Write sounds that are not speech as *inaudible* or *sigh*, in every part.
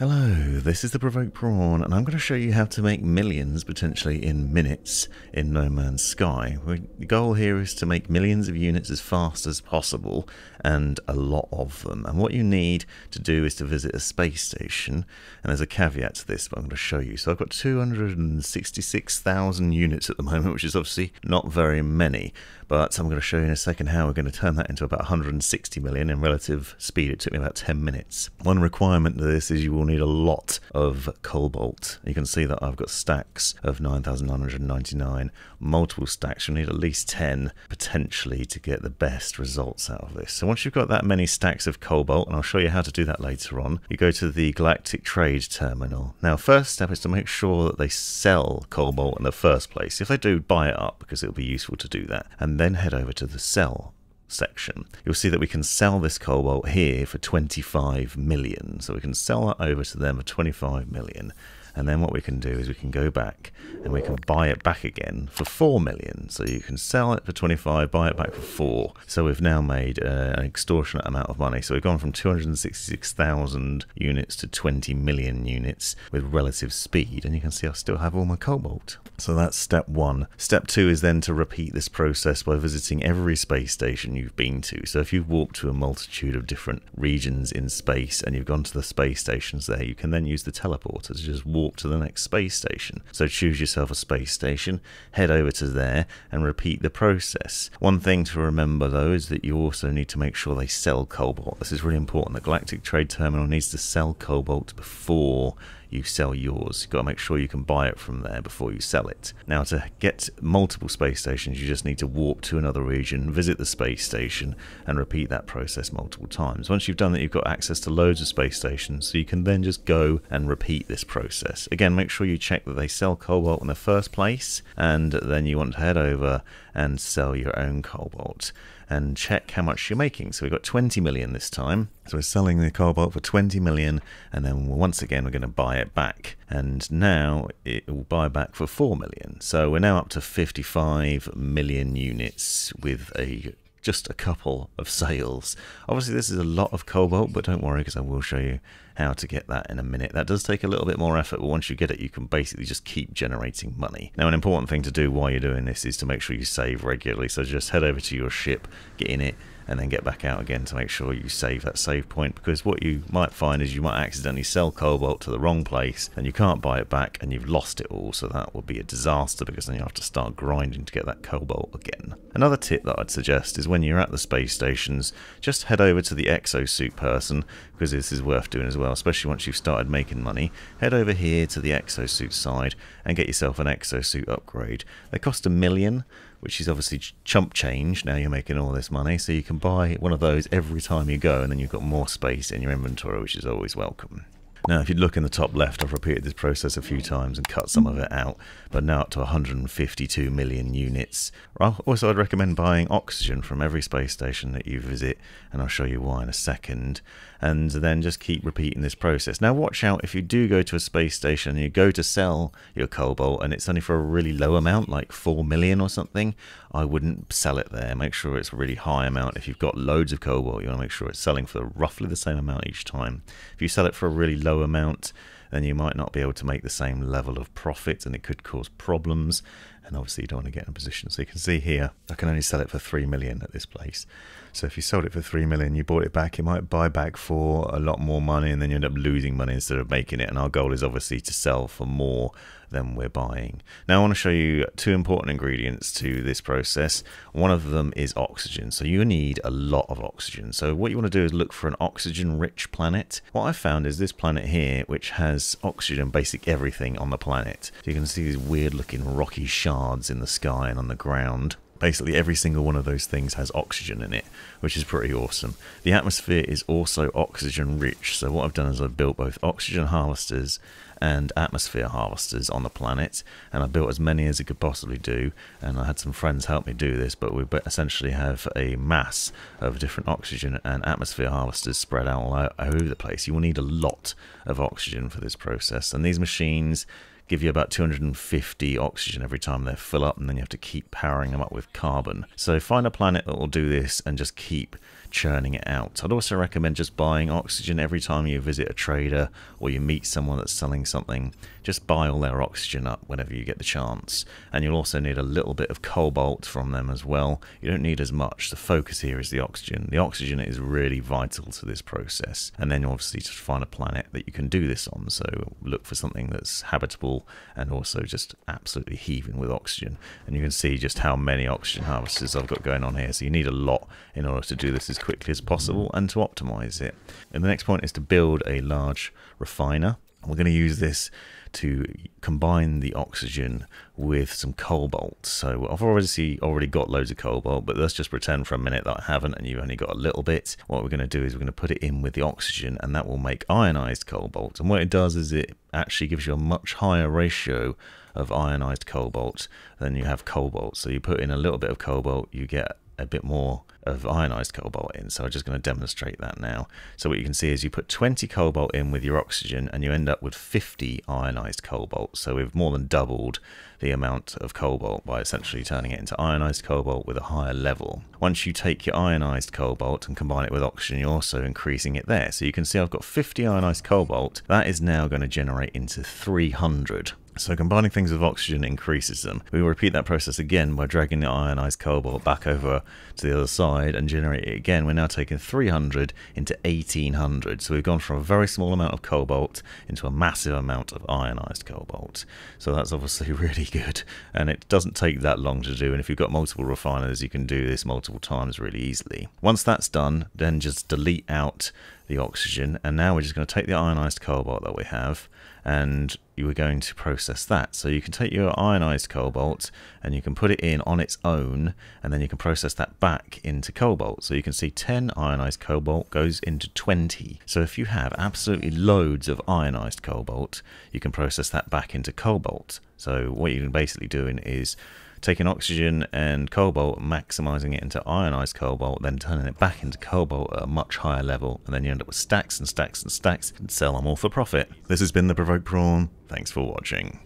Hello, this is the Provoked Prawn, and I'm going to show you how to make millions, potentially in minutes, in No Man's Sky. The goal here is to make millions of units as fast as possible, and a lot of them. And what you need to do is to visit a space station, and there's a caveat to this, but I'm going to show you. So I've got 266,000 units at the moment, which is obviously not very many, but I'm going to show you in a second how we're going to turn that into about 160 million in relative speed. It took me about 10 minutes. One requirement to this is you will need a lot of cobalt. You can see that I've got stacks of 9,999, multiple stacks. You'll need at least 10 potentially to get the best results out of this. So once you've got that many stacks of cobalt, and I'll show you how to do that later on, you go to the Galactic Trade Terminal. Now, first step is to make sure that they sell cobalt in the first place. If they do, buy it up because it'll be useful to do that. And then head over to the sell section, you'll see that we can sell this cobalt here for 25 million. So we can sell that over to them for 25 million. And then what we can do is we can go back and we can buy it back again for 4 million. So you can sell it for 25, buy it back for 4. So we've now made uh, an extortionate amount of money. So we've gone from 266,000 units to 20 million units with relative speed. And you can see I still have all my cobalt. So that's step one. Step two is then to repeat this process by visiting every space station you've been to. So if you've walked to a multitude of different regions in space and you've gone to the space stations there, you can then use the teleporter to just walk to the next space station. So choose yourself a space station, head over to there and repeat the process. One thing to remember though is that you also need to make sure they sell cobalt. This is really important. The Galactic Trade Terminal needs to sell cobalt before you sell yours. You've got to make sure you can buy it from there before you sell it. Now, to get multiple space stations, you just need to warp to another region, visit the space station, and repeat that process multiple times. Once you've done that, you've got access to loads of space stations, so you can then just go and repeat this process. Again, make sure you check that they sell cobalt in the first place, and then you want to head over and sell your own cobalt and check how much you're making. So we've got 20 million this time. So we're selling the cobalt for 20 million and then once again we're going to buy it back. And now it will buy back for 4 million. So we're now up to 55 million units with a just a couple of sales. Obviously, this is a lot of cobalt, but don't worry because I will show you how to get that in a minute. That does take a little bit more effort, but once you get it, you can basically just keep generating money. Now, an important thing to do while you're doing this is to make sure you save regularly. So just head over to your ship, get in it, and then get back out again to make sure you save that save point because what you might find is you might accidentally sell cobalt to the wrong place and you can't buy it back and you've lost it all so that would be a disaster because then you have to start grinding to get that cobalt again. Another tip that I'd suggest is when you're at the space stations just head over to the exosuit person because this is worth doing as well especially once you've started making money head over here to the exosuit side and get yourself an exosuit upgrade. They cost a million which is obviously chump change. Now you're making all this money, so you can buy one of those every time you go, and then you've got more space in your inventory, which is always welcome. Now, if you look in the top left, I've repeated this process a few times and cut some of it out, but now up to 152 million units. Also, I'd recommend buying oxygen from every space station that you visit, and I'll show you why in a second. And then just keep repeating this process. Now, watch out if you do go to a space station and you go to sell your cobalt and it's only for a really low amount, like 4 million or something, I wouldn't sell it there. Make sure it's a really high amount. If you've got loads of cobalt, you want to make sure it's selling for roughly the same amount each time. If you sell it for a really low amount, then you might not be able to make the same level of profit and it could cause problems. And obviously, you don't want to get in a position. So you can see here, I can only sell it for 3 million at this place. So if you sold it for 3 million, you bought it back, it might buy back for a lot more money and then you end up losing money instead of making it. And our goal is obviously to sell for more than we're buying. Now I want to show you two important ingredients to this process. One of them is oxygen. So you need a lot of oxygen. So what you want to do is look for an oxygen rich planet. What I found is this planet here, which has oxygen, basic everything on the planet. So you can see these weird looking rocky shards in the sky and on the ground basically every single one of those things has oxygen in it, which is pretty awesome. The atmosphere is also oxygen rich, so what I've done is I've built both oxygen harvesters and atmosphere harvesters on the planet, and I built as many as it could possibly do, and I had some friends help me do this, but we essentially have a mass of different oxygen and atmosphere harvesters spread out all over the place. You will need a lot of oxygen for this process, and these machines give you about 250 oxygen every time they fill up, and then you have to keep powering them up with carbon. So find a planet that will do this and just keep churning it out. I'd also recommend just buying oxygen every time you visit a trader or you meet someone that's selling something. Just buy all their oxygen up whenever you get the chance. And you'll also need a little bit of cobalt from them as well. You don't need as much. The focus here is the oxygen. The oxygen is really vital to this process. And then obviously just find a planet that you can do this on. So look for something that's habitable and also just absolutely heaving with oxygen. And you can see just how many oxygen harvesters I've got going on here. So you need a lot in order to do this as quickly as possible and to optimize it. And the next point is to build a large refiner. We're going to use this to combine the oxygen with some cobalt. So I've already already got loads of cobalt, but let's just pretend for a minute that I haven't and you've only got a little bit. What we're going to do is we're going to put it in with the oxygen and that will make ionized cobalt. And what it does is it actually gives you a much higher ratio of ionized cobalt than you have cobalt. So you put in a little bit of cobalt, you get a bit more of ionized cobalt in. So I'm just going to demonstrate that now. So what you can see is you put 20 cobalt in with your oxygen and you end up with 50 ionized cobalt. So we've more than doubled the amount of cobalt by essentially turning it into ionized cobalt with a higher level. Once you take your ionized cobalt and combine it with oxygen, you're also increasing it there. So you can see I've got 50 ionized cobalt. That is now going to generate into 300. So combining things with oxygen increases them. We repeat that process again by dragging the ionized cobalt back over to the other side and generate it again. We're now taking 300 into 1800. So we've gone from a very small amount of cobalt into a massive amount of ionized cobalt. So that's obviously *laughs* really good. And it doesn't take that long to do. And if you've got multiple refiners, you can do this multiple times really easily. Once that's done, then just delete out the oxygen. And now we're just going to take the ionized cobalt that we have and you are going to process that. So you can take your ionized cobalt and you can put it in on its own and then you can process that back into cobalt. So you can see 10 ionized cobalt goes into 20. So if you have absolutely loads of ionized cobalt, you can process that back into cobalt. So what you're basically doing is taking oxygen and cobalt, maximizing it into ionized cobalt, then turning it back into cobalt at a much higher level, and then you end up with stacks and stacks and stacks and sell them all for profit. This has been the Provoked Prawn. Thanks for watching.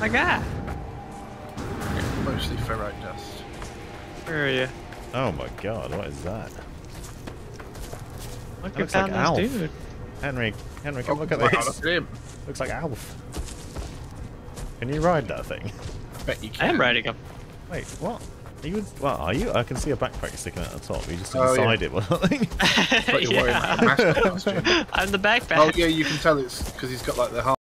My God. Mostly ferrite dust. Where are you? Oh my god, what is that? Look, That looks like found Alf. dude. Henry, Henry, come Oh, look at wow, this. look at him. Looks like Alf. Can you ride that thing? Bet you I am riding him. Wait, what? Are you? Well, are you? I can see a backpack sticking out the top. Are you just Oh, inside it or something? *laughs* But you're wearing yeah. like a mascot costume. *laughs* I'm the backpack. Oh yeah, you can tell it's because he's got like the